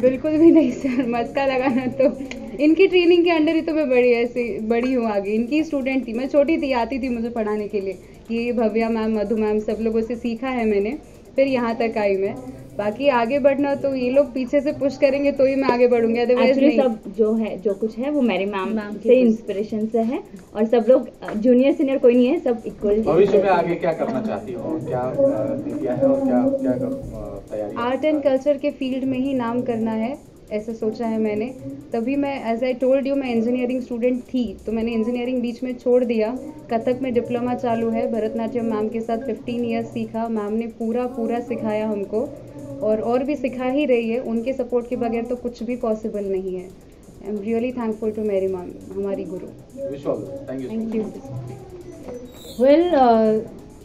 बिल्कुल भी नहीं, सर, मस्का लगाना तो। इनकी ट्रेनिंग के अंडर ही तो मैं बड़ी ऐसी, बड़ी हूँ आगे। इनकी स्टूडेंट थी, मैं छोटी थी, आती थी मुझे पढ़ाने के लिए। ये भव्या मैम, मधु मैम, सब लोगों से सीखा है मैंने। फिर यहाँ तक आई मैं। बाकी आगे बढ़ना तो ये लोग पीछे से पुश करेंगे तो ही मैं आगे बढ़ूँगी अदरवाइज़ एक्चुअली नहीं। सब जो है जो कुछ है वो मेरी मैम मैम से इंस्पिरेशन से है। और सब लोग जूनियर सीनियर कोई नहीं है सब इक्वल भविष्य में आगे क्या करना चाहती हो? क्या हैं और क्या क्या तैयारी आर्ट एंड कल्चर के फ़ील्ड में ही नाम करना है। ऐसा सोचा है मैंने। तभी मैं एज आई टोल्ड यू मैं इंजीनियरिंग स्टूडेंट थी तो मैंने इंजीनियरिंग बीच में छोड़ दिया। कथक में डिप्लोमा चालू है भरतनाट्यम मैम के साथ 15 इयर्स सीखा। मैम ने पूरा पूरा सिखाया हमको और और भी सिखा ही रही है। उनके सपोर्ट के बगैर तो कुछ भी पॉसिबल नहीं है। I am really thankful to मेरी मैम हमारी गुरु। Thank you well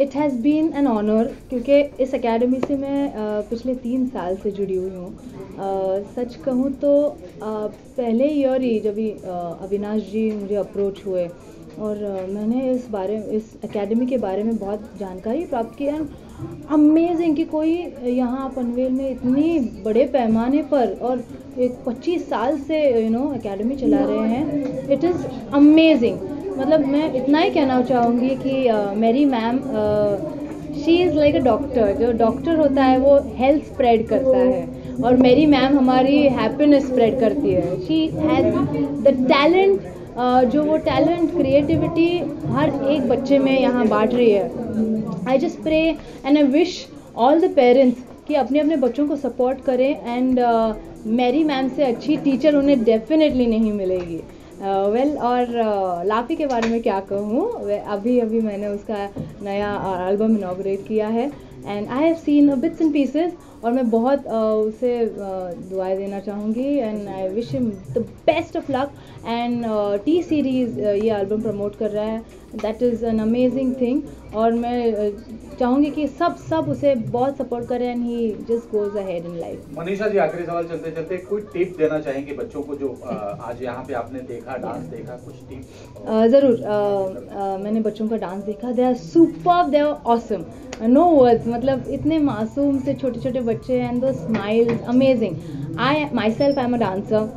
it has been an honour क्योंकि इस एकेडमी से मैं पिछले तीन साल से जुड़ी हुई हूँ। सच कहूँ तो uh, पहले ईयर ही जब अविनाश जी मुझे अप्रोच हुए और मैंने इस बारे इस एकेडमी के बारे में बहुत जानकारी प्राप्त की एंड अमेजिंग कि कोई यहाँ पनवेल में इतनी बड़े पैमाने पर और एक 25 साल से यू नो एकेडमी चला रहे हैं। इट इज़ अमेजिंग मतलब मैं इतना ही कहना चाहूँगी कि मेरी ma'am she is like a doctor जो डॉक्टर होता है, वो हेल्थ स्प्रेड करता है। और मेरी मैम हमारी हैप्पीनेस स्प्रेड करती है। शी हैज़ द टैलेंट जो वो टैलेंट क्रिएटिविटी हर एक बच्चे में यहाँ बांट रही है। I just pray and I wish all the parents कि अपने अपने बच्चों को सपोर्ट करें। एंड मेरी मैम से अच्छी टीचर उन्हें डेफिनेटली नहीं मिलेगी। वेल और uh, लाफी के बारे में क्या कहूँ? अभी अभी मैंने उसका नया एल्बम इनाग्रेट किया है and I have seen bits and pieces और मैं बहुत uh, उसे uh, दुआएँ देना चाहूँगी and I wish him the best of luck and T Series ये एल्बम प्रमोट कर रहा है. That is an amazing thing और मैं uh, चाहूँगी कि सब सब उसे बहुत सपोर्ट करें and he just goes ahead in life Manisha ji आखिरी सवाल चलते चलते कोई टिप देना चाहेंगे बच्चों को जो अ, आज यहाँ पे आपने देखा डांस देखा कुछ टिप ज़रूर मैंने बच्चों का डांस देखा. They are super they are awesome no words मतलब इतने मासूम से छोटे छोटे बच्चे and those smile amazing I myself I am a dancer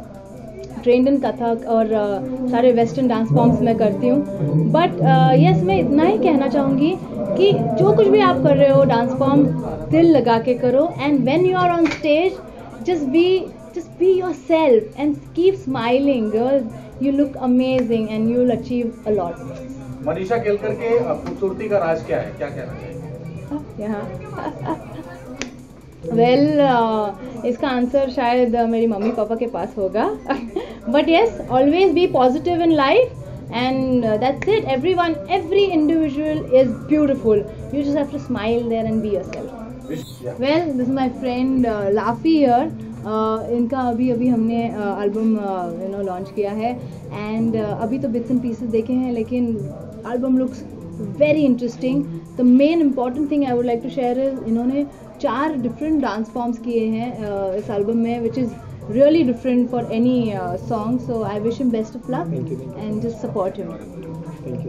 trained in Kathak और uh, सारे वेस्टर्न डांस फॉर्म्स मैं करती हूँ. बट यस मैं इतना ही कहना चाहूँगी कि जो कुछ भी आप कर रहे हो डांस फॉर्म दिल लगा के करो. And when you are on stage just be just be yourself and keep smiling girl. You look amazing and you'll achieve a lot. Manisha Kelkar के अ, खूबसूरती का राज क्या है? क्या कहना चाहेंगे? यहाँ। वेल इसका आंसर शायद uh, मेरी मम्मी पापा के पास होगा। But yes always be positive in life and uh, that's it. Everyone every individual is beautiful. You just have to smile there and be yourself. विश- या। वेल दिस माय फ्रेंड लाफी here इनका अभी अभी हमने एल्बम यू नो लॉन्च किया है and अभी तो बिट्स एंड पीसेस देखे हैं लेकिन album looks very interesting the main important thing I would like to share is इन्होंने चार डिफरेंट डांस फॉर्म्स किए हैं इस एल्बम में which is really different for any uh, song. So i wish him best of luck and just support him.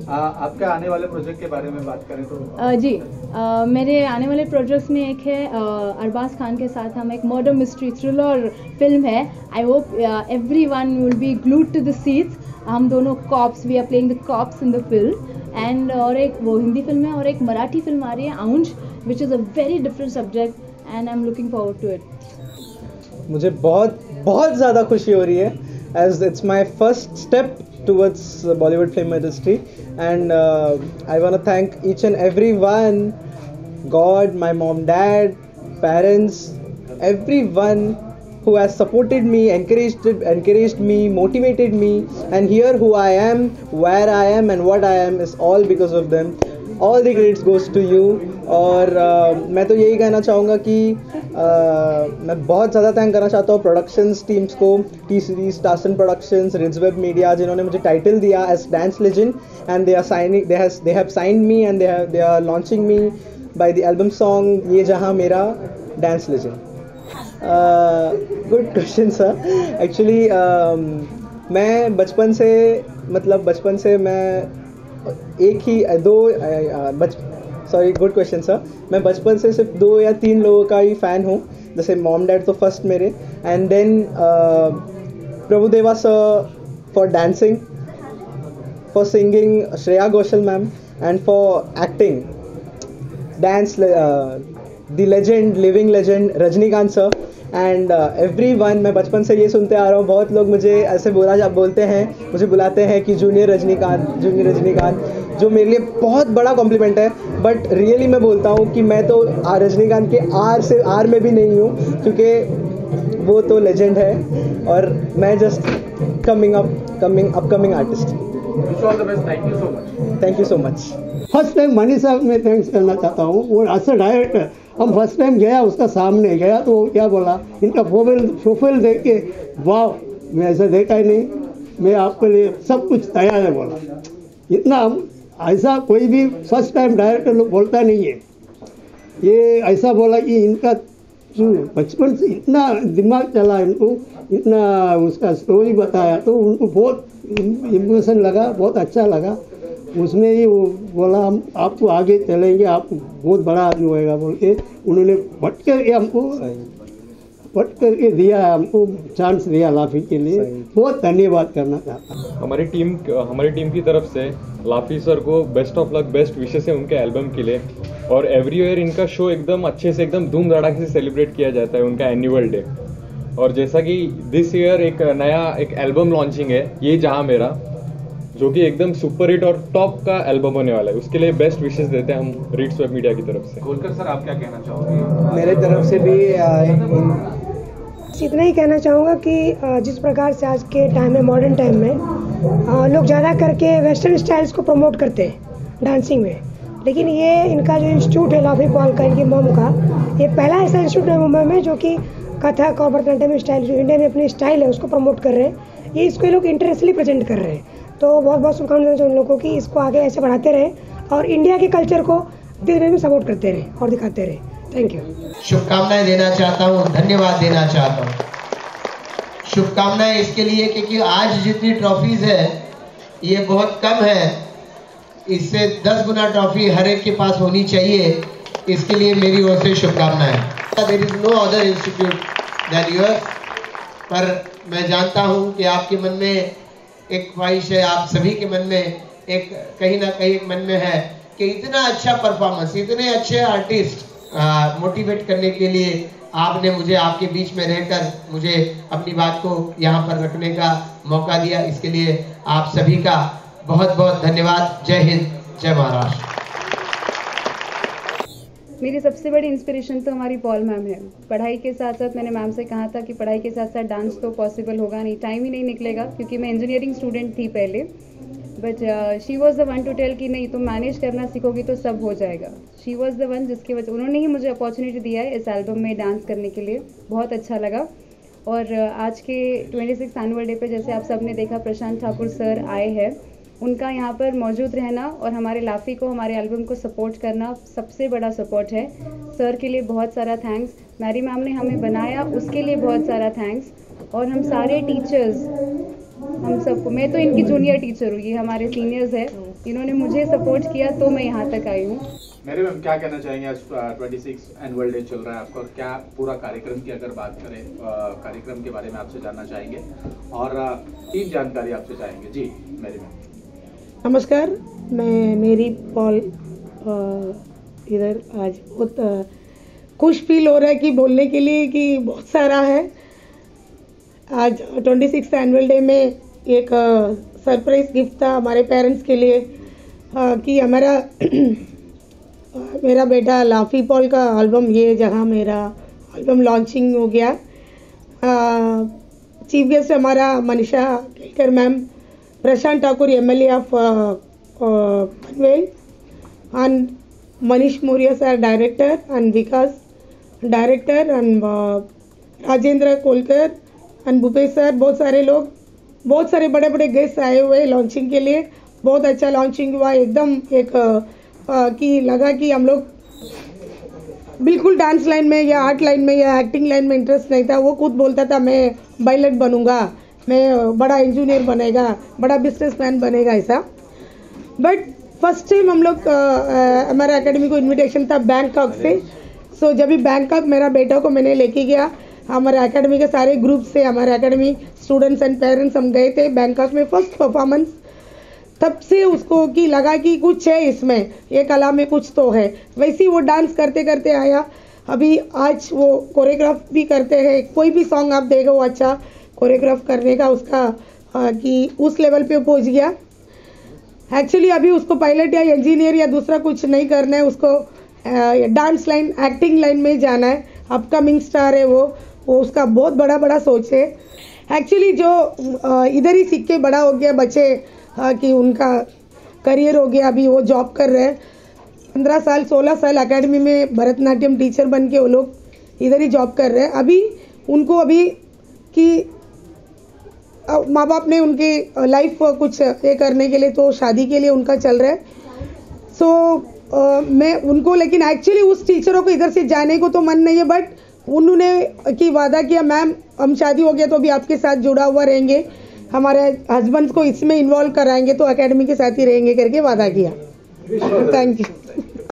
आ, आपके आने वाले प्रोजेक्ट के बारे में बात करें तो। Uh, जी uh, मेरे आने वाले प्रोजेक्ट्स में एक है uh, अरबाज खान के साथ हम एक मर्डर मिस्ट्री थ्रिलर फ़िल्म है। I hope everyone will be glued to the seats हम दोनों cops we are playing the cops in the film and और एक वो हिंदी फ़िल्म है और एक मराठी फ़िल्म आ रही है, आउंज which is a very different subject and I am looking forward to it मुझे बहुत बहुत ज़्यादा खुशी हो रही है as it's my first step towards Bollywood film industry and I want thank each and everyone God my mom dad parents everyone who has supported me encouraged encouraged me motivated me and here who i am where i am and what i am is all because of them. All the credits goes to you. और uh, मैं तो यही कहना चाहूँगा कि uh, मैं बहुत ज़्यादा थैंक करना चाहता हूँ प्रोडक्शंस टीम्स को टी सीरीज़ टासन प्रोडक्शंस रिज वेब मीडिया जिन्होंने मुझे टाइटल दिया as dance legend and they are signing they have they have signed me and they they are launching me by the album song ये जहाँ मेरा dance legend good question sir actually मैं बचपन से मतलब बचपन से मैं एक ही दो अ, बच सॉरी गुड क्वेश्चन सर मैं बचपन से सिर्फ़ दो या तीन लोगों का ही फ़ैन हूँ जैसे मॉम डैड तो फ़र्स्ट मेरे. And then Prabhudeva sir for dancing for singing Shreya Ghoshal ma'am and for acting dance the legend living legend Rajinikanth sir and everyone मैं बचपन से ये सुनते आ रहा हूँ। बहुत लोग मुझे ऐसे बोला जा बोलते हैं मुझे बुलाते हैं कि जूनियर रजनीकांत जूनियर रजनीकांत जो मेरे लिए बहुत बड़ा कॉम्प्लीमेंट है। बट रियली मैं बोलता हूँ कि मैं तो रजनीकांत के आर से आर में भी नहीं हूँ क्योंकि वो तो लेजेंड है। और मैं just coming up coming upcoming artist thank you so much first time money साहब में थैंक्स करना चाहता हूँ। वो ऐसा डायरेक्टर हम फ़र्स्ट टाइम गया, उसका सामने गया तो क्या बोला, इनका प्रोफ़ाइल प्रोफ़ाइल देख के, वाह, मैं ऐसा देखा ही नहीं, मैं आपके लिए सब कुछ तैयार है, बोला। इतना ऐसा कोई भी फ़र्स्ट टाइम डायरेक्टर लोग बोलता नहीं है। ये ऐसा बोला कि इनका बचपन से इतना दिमाग चला इनको, इतना उसका स्टोरी बताया तो उनको बहुत इम्प्रेशन लगा, बहुत अच्छा लगा। उसमें ही वो बोला हम आपको आगे चलेंगे आप बहुत बड़ा आदमी होएगा। बोल के उन्होंने भट करके हमको भट करके दिया हमको चांस दिया लाफी के लिए। बहुत धन्यवाद करना चाहता हूँ। हमारी टीम हमारी टीम की तरफ़ से लाफी सर को best of luck best wishes है उनके एल्बम के लिए। और एवरी ईयर इनका शो एकदम अच्छे से एकदम धूम धड़ाके से सेलिब्रेट किया जाता है उनका एनुअल डे और जैसा कि दिस ईयर एक नया एक एल्बम लॉन्चिंग है ये जहाँ मेरा। जो कि एकदम सुपर हिट और टॉप का एल्बम होने वाला है। उसके लिए बेस्ट विशेष देते हैं हम रीड्स वेब मीडिया की तरफ़ से। गोलकर सर आप क्या कहना चाहोगे? मेरे तरफ़ से भी इतना ही कहना चाहूँगा कि जिस प्रकार से आज के टाइम में मॉडर्न टाइम में लोग ज़्यादा करके वेस्टर्न स्टाइल्स को प्रमोट करते हैं डांसिंग में। लेकिन ये इनका जो इंस्टीट्यूट है लाफी पॉल का इनकी मॉम का ये पहला ऐसा इंस्टीट्यूट है मुंबई में जो कि कथक और भरतनाट्यम स्टाइल जो इंडिया में अपनी स्टाइल है उसको प्रमोट कर रहे हैं। ये इसको ये लोग इंटरेस्टली प्रेजेंट कर रहे हैं। तो बहुत बहुत शुभकामनाएँ देना उन लोगों को, इसको आगे ऐसे बढ़ाते रहें और इंडिया के कल्चर को धीरे में सपोर्ट करते रहें और दिखाते रहें। थैंक यू शुभकामनाएँ देना चाहता हूँ, धन्यवाद देना चाहता हूँ। शुभकामनाएँ इसके लिए क्योंकि आज जितनी ट्रॉफीज है, ये बहुत कम है। इससे दस गुना ट्रॉफी हर एक के पास होनी चाहिए। इसके लिए मेरी ओर से शुभकामनाएँ। दैन पर मैं जानता हूँ कि आपके मन में एक ख्वाहिश है, आप सभी के मन में एक, कहीं ना कहीं एक मन में है कि इतना अच्छा परफॉर्मेंस इतने अच्छे आर्टिस्ट मोटिवेट करने के लिए आपने मुझे, आपके बीच में रहकर मुझे अपनी बात को यहाँ पर रखने का मौका दिया। इसके लिए आप सभी का बहुत बहुत धन्यवाद। जय हिंद, जय महाराष्ट्र। मेरी सबसे बड़ी इंस्पिरेशन तो हमारी पॉल मैम है। पढ़ाई के साथ साथ मैंने मैम से कहा था कि पढ़ाई के साथ साथ डांस तो पॉसिबल होगा नहीं टाइम ही नहीं निकलेगा क्योंकि मैं इंजीनियरिंग स्टूडेंट थी पहले। But she was the one to tell कि नहीं तुम मैनेज करना सीखोगी तो सब हो जाएगा। शी वॉज़ द वन जिसकी वजह उन्होंने ही मुझे अपॉर्चुनिटी दिया है इस एल्बम में डांस करने के लिए। बहुत अच्छा लगा। और uh, आज के ट्वेंटी सिक्स एनुअल डे पे जैसे आप सबने देखा प्रशांत ठाकुर सर आए हैं। उनका यहाँ पर मौजूद रहना और हमारे लाफी को हमारे एल्बम को सपोर्ट करना सबसे बड़ा सपोर्ट है। सर के लिए बहुत सारा थैंक्स मैरी मैम ने हमें बनाया उसके लिए बहुत सारा थैंक्स और हम सारे टीचर्स हम सबको मैं तो इनकी जूनियर टीचर हूँ ये हमारे सीनियर्स है। इन्होंने मुझे सपोर्ट किया तो मैं यहाँ तक आई हूँ। मेरे मैम क्या कहना चाहेंगे? आज ट्वेंटी सिक्स एनुअल डे चल रहा है आपका और क्या पूरा कार्यक्रम की अगर बात करें कार्यक्रम के बारे में आपसे जानना चाहेंगे? और अ, तीन जानकारी आपसे चाहेंगे। जी मेरी मैम नमस्कार, मैं मेरी पॉल इधर आज बहुत खुश फील हो रहा है कि बोलने के लिए कि बहुत सारा है। आज ट्वेंटी सिक्स एनुअल डे में एक सरप्राइज़ गिफ्ट था हमारे पेरेंट्स के लिए कि हमारा मेरा बेटा लाफी पॉल का एल्बम ये जगह मेरा एल्बम लॉन्चिंग हो गया। चीफ गेस्ट हमारा Manisha Kelkar ma'am Prashant Thakur M L of Panvel Manish Moria sir director and Vikas director and uh, Rajendra Kolkar and Bhupesh sir बहुत सारे लोग बहुत सारे बड़े बड़े गेस्ट आए हुए लॉन्चिंग के लिए। बहुत अच्छा लॉन्चिंग हुआ एकदम एक अ, अ, कि लगा कि हम लोग बिल्कुल डांस लाइन में या आर्ट लाइन में या एक्टिंग लाइन में इंटरेस्ट नहीं था। वो खुद बोलता था मैं पायलट बनूँगा। मैं बड़ा इंजीनियर बनेगा बड़ा बिजनेसमैन बनेगा ऐसा। बट फ़र्स्ट टाइम हम लोग हमारा एकेडमी को इनविटेशन था बैंकॉक से। सो so, जब भी बैंकॉक मेरा बेटा को मैंने लेके गया हमारे एकेडमी के सारे ग्रुप से हमारे एकेडमी स्टूडेंट्स एंड पेरेंट्स हम गए थे बैंकॉक में फ़र्स्ट परफॉर्मेंस तब से उसको कि लगा कि कुछ है इसमें ये कला में कुछ तो है। वैसे ही वो डांस करते करते आया। अभी आज वो कोरियोग्राफ भी करते हैं कोई भी सॉन्ग आप देखो वो अच्छा। कोरियोग्राफ करने का उसका आ, कि उस लेवल पे पहुँच गया एक्चुअली अभी उसको पायलट या इंजीनियर या दूसरा कुछ नहीं करना है उसको डांस लाइन एक्टिंग लाइन में जाना है अपकमिंग स्टार है वो वो उसका बहुत बड़ा बड़ा सोच है एक्चुअली जो इधर ही सीख के बड़ा हो गया बच्चे कि उनका करियर हो गया अभी वो जॉब कर रहे हैं पंद्रह साल सोलह साल एकेडमी में भरतनाट्यम टीचर बन के वो लोग इधर ही जॉब कर रहे हैं अभी उनको अभी कि माँ बाप ने उनकी लाइफ कुछ ये करने के लिए तो शादी के लिए उनका चल रहा है। सो so, मैं उनको लेकिन एक्चुअली उस टीचरों को इधर से जाने को तो मन नहीं है बट उन्होंने की वादा किया मैम हम शादी हो गया तो अभी आपके साथ जुड़ा हुआ रहेंगे। हमारे हस्बैंड को इसमें इन्वॉल्व कराएँगे तो एकेडमी के साथ ही रहेंगे करके वादा किया। Thank you